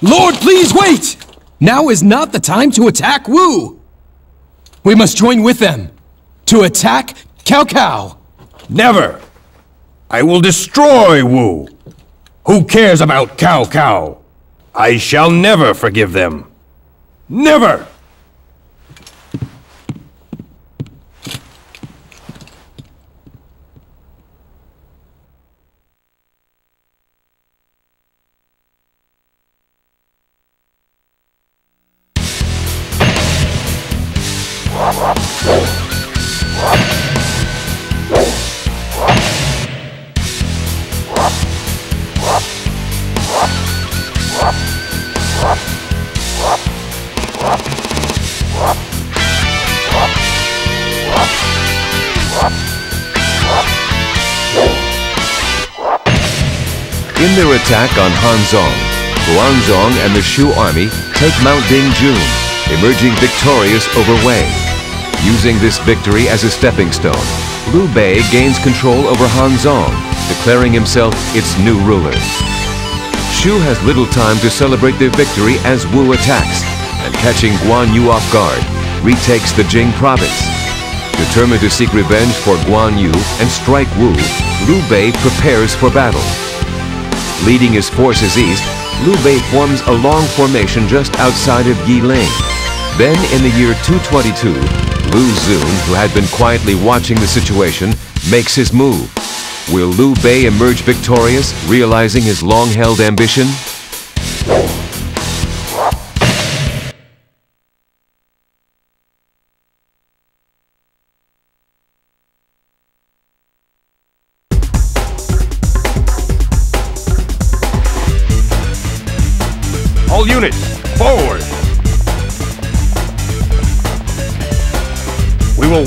Lord, please wait! Now is not the time to attack Wu! We must join with them to attack Cao Cao! Never! I will destroy Wu! Who cares about Cao Cao? I shall never forgive them. Never! Their attack on Hanzhong, Huanzong and the Shu army take Mount Dingjun, emerging victorious over Wei. Using this victory as a stepping stone, Liu Bei gains control over Hanzhong, declaring himself its new ruler. Shu has little time to celebrate their victory as Wu attacks, and catching Guan Yu off guard, retakes the Jing province. Determined to seek revenge for Guan Yu and strike Wu, Liu Bei prepares for battle. Leading his forces east, Liu Bei forms a long formation just outside of Yiling. Then, in the year 222, Lu Xun, who had been quietly watching the situation, makes his move. Will Liu Bei emerge victorious, realizing his long-held ambition?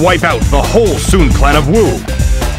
Wipe out the whole Sun clan of Wu!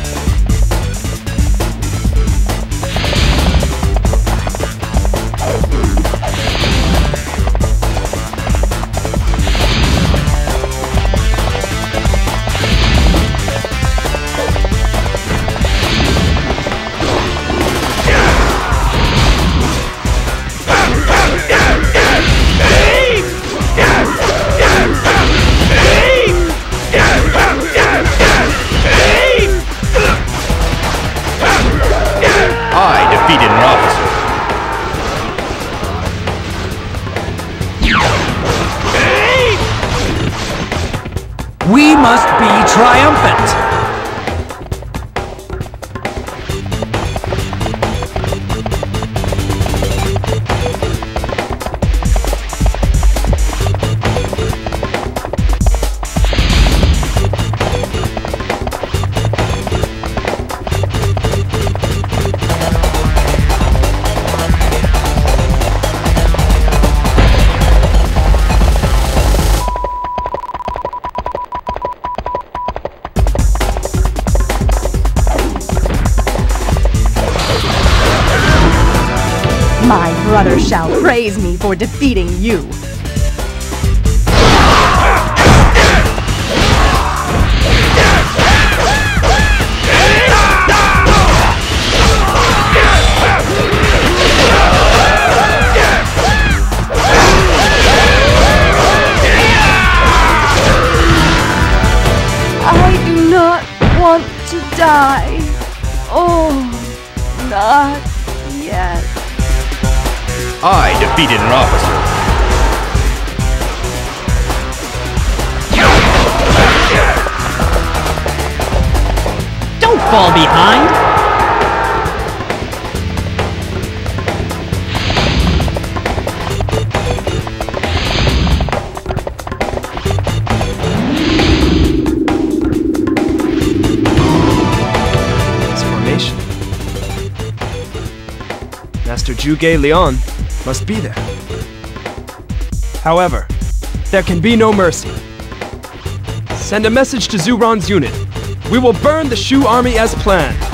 For defeating you. I defeated an officer. Don't fall behind! This formation. Master Zhuge Liang must be there. However, there can be no mercy. Send a message to Zhu Ran's unit. We will burn the Shu army as planned.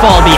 Follow be.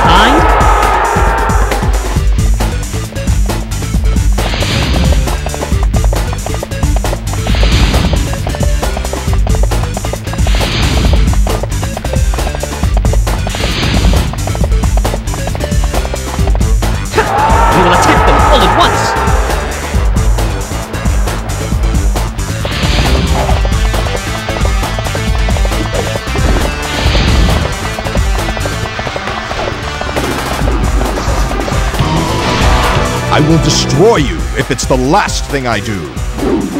will destroy you if it's the last thing I do.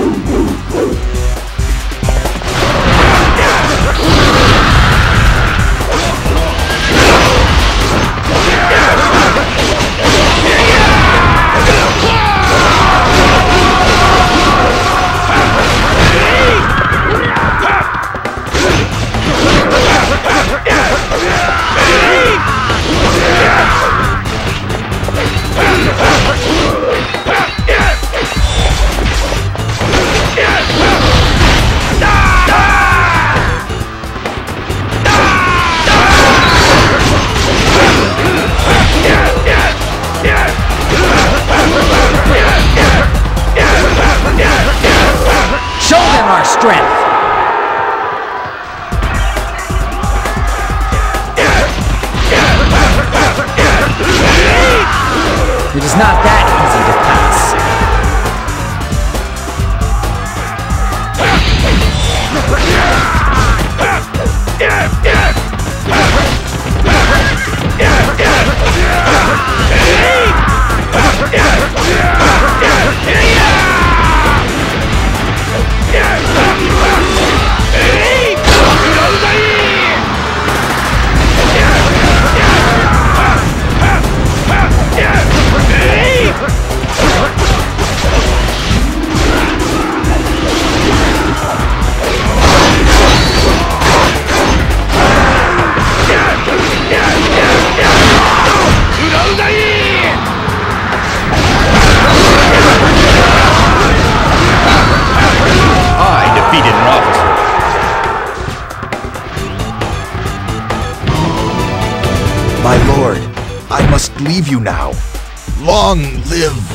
is not that leave you now. Long live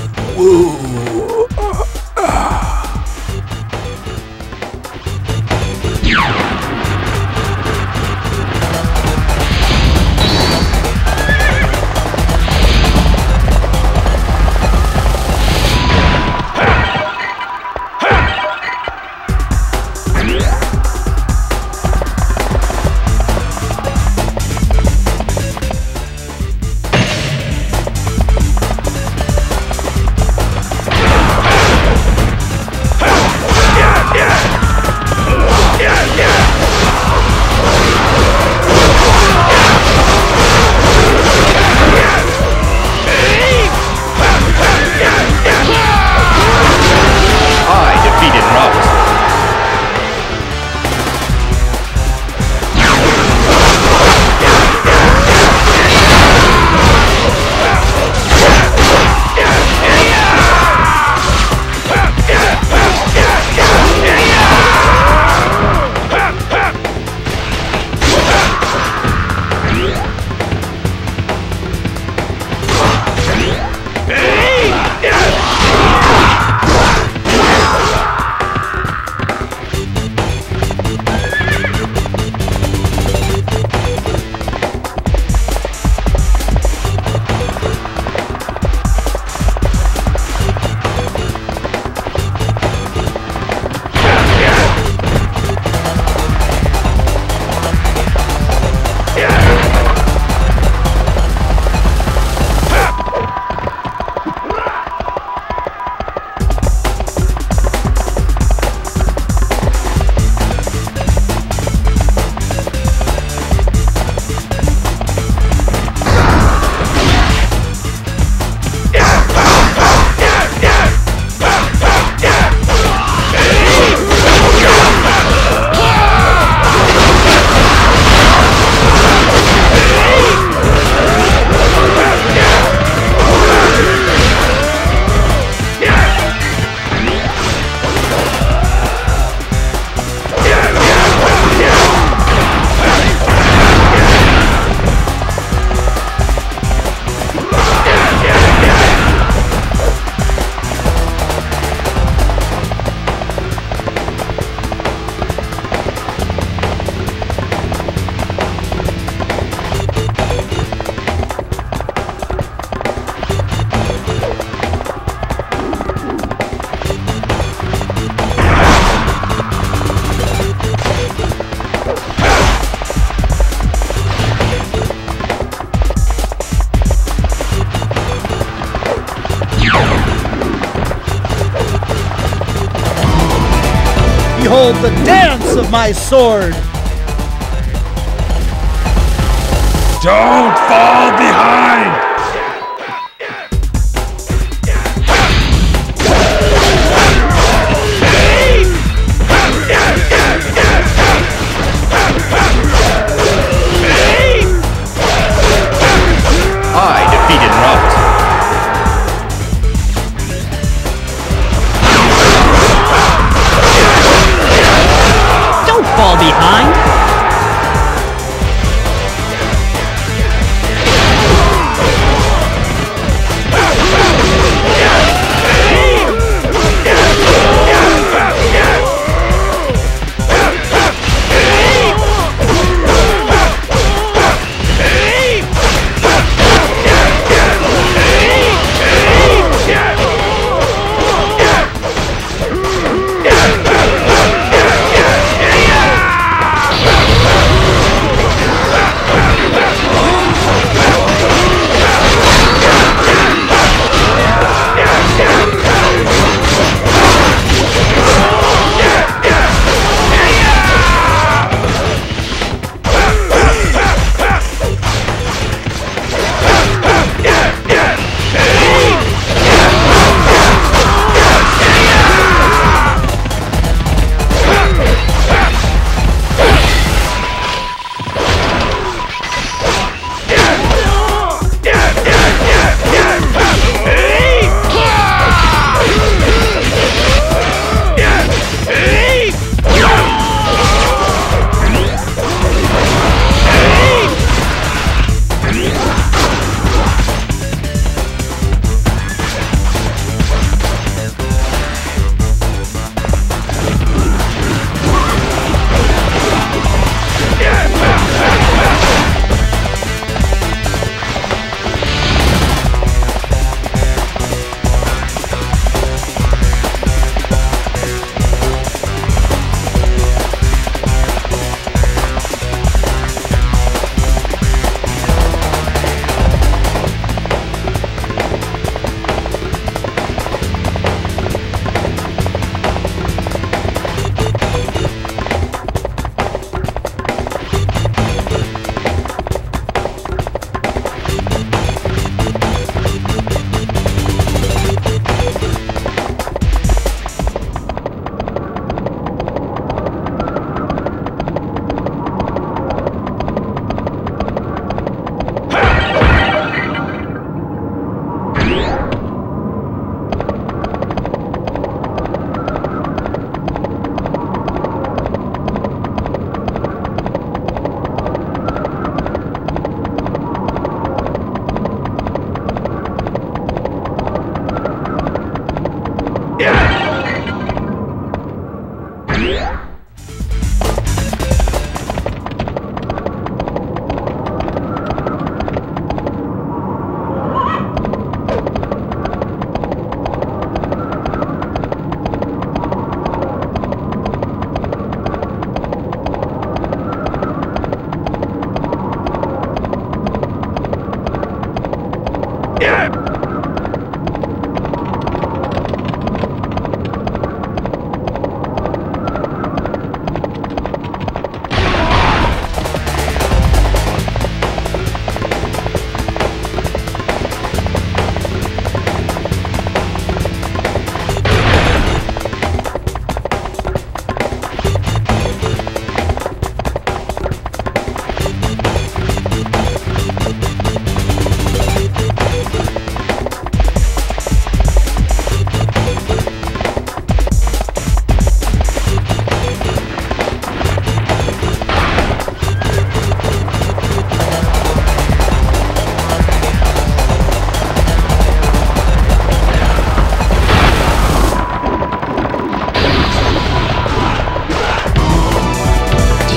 Behold the dance of my sword! Don't fall behind!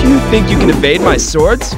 You think you can evade my swords?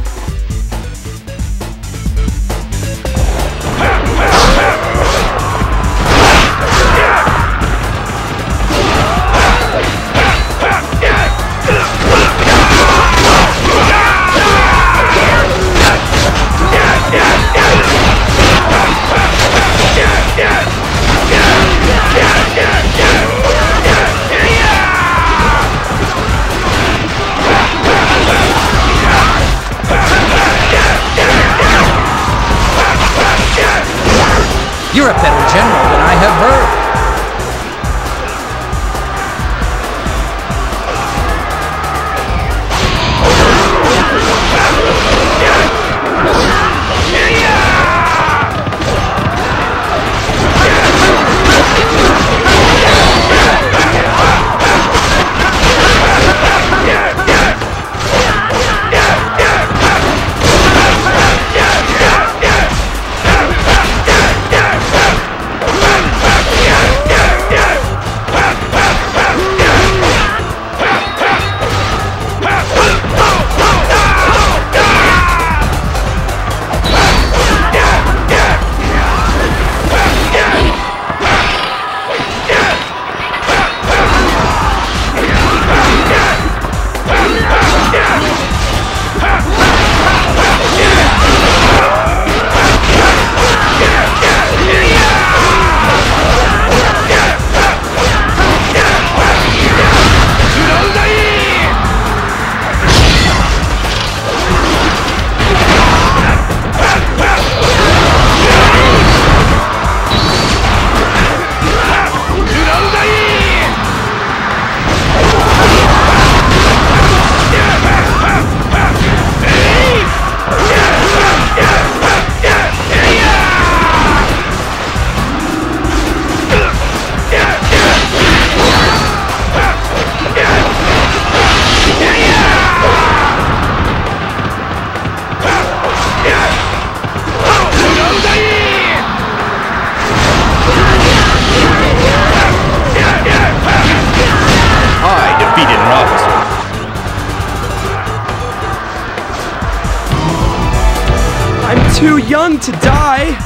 Too young to die.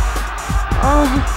Uh,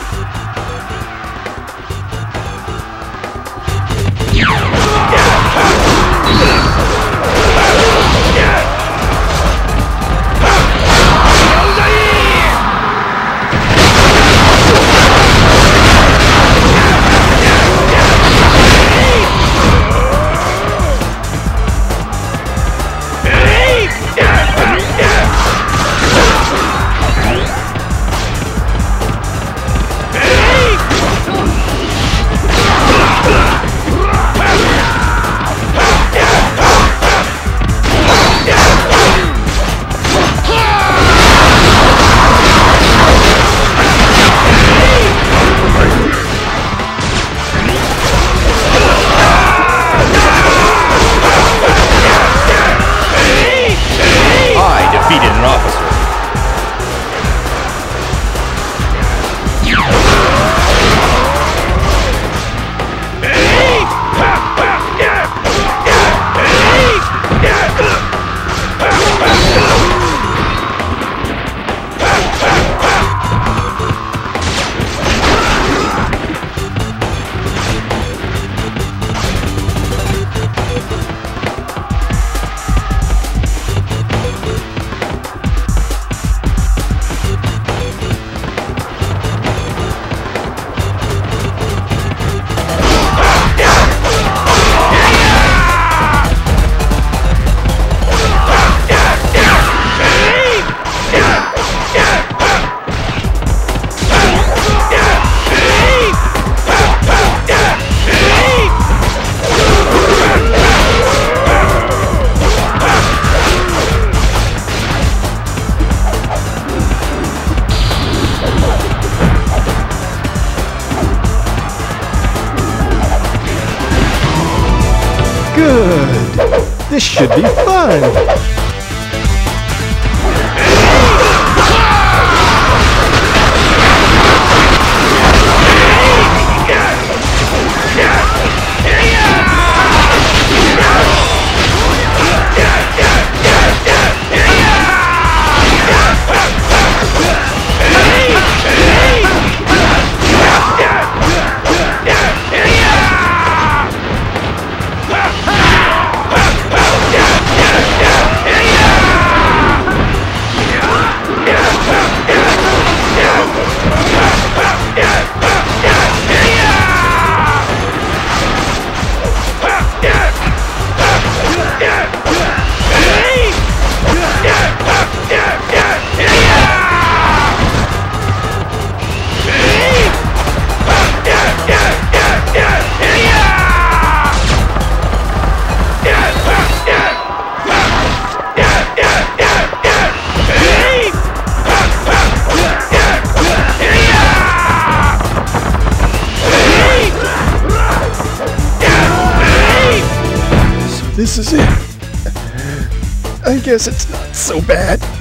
Good. This should be fun. Is it. I guess it's not so bad.